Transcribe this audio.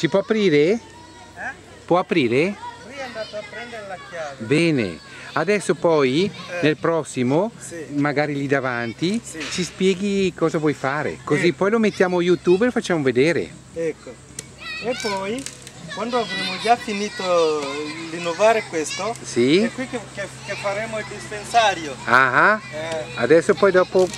Ci può aprire? Eh? Può aprire? Lui è andato a prendere la chiave. Bene. Adesso poi, Eh. nel prossimo, Sì. magari lì davanti, Sì. ci spieghi cosa vuoi fare. Così Ecco. poi lo mettiamo YouTube e lo facciamo vedere. Ecco. E poi, quando avremo già finito di innovare questo, Sì? è qui che, che- che faremo il dispensario. Ah. ah. Eh, Adesso poi dopo